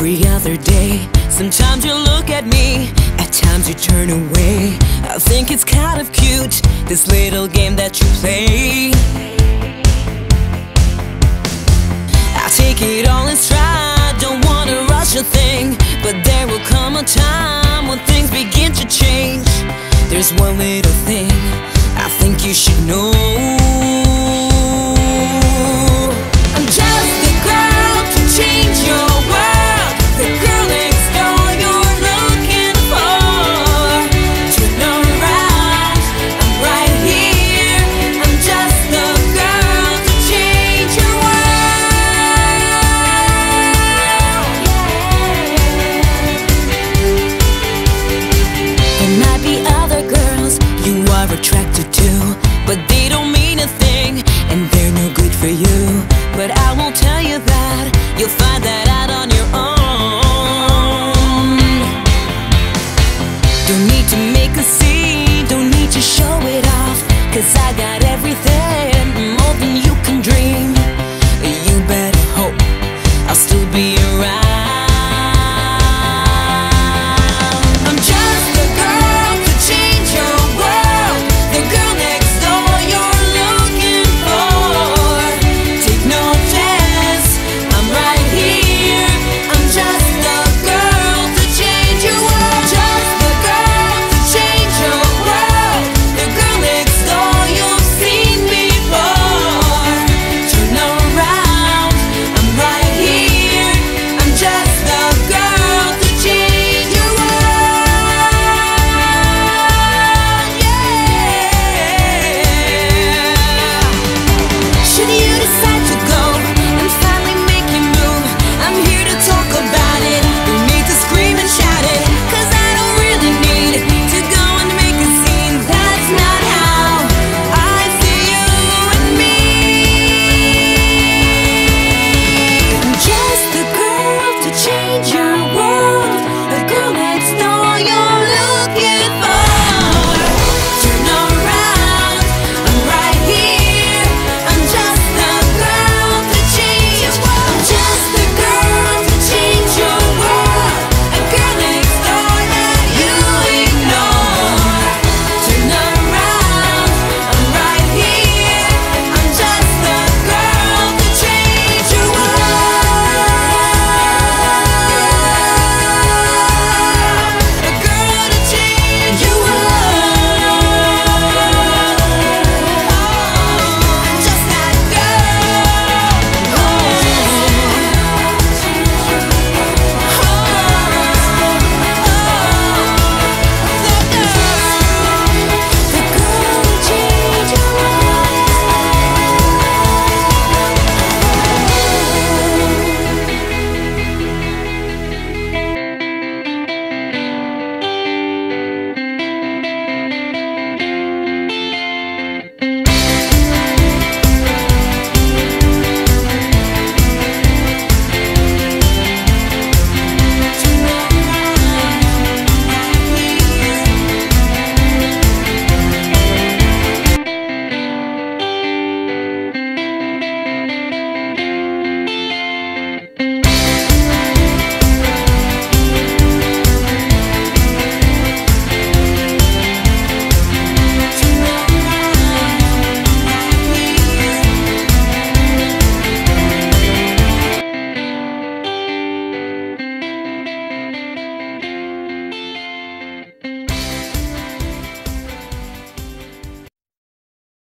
every other day. Sometimes you look at me, at times you turn away. I think it's kind of cute, this little game that you play. I take it all in stride, don't wanna rush a thing. But there will come a time when things begin to change. There's one little thing I think you should know. Attracted